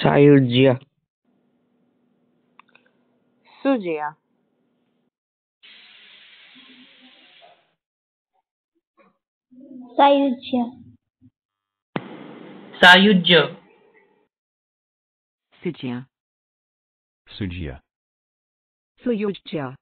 सायुज्य सुजया सायुज्य सायुज्य Sujya. Sujya. Suyujya.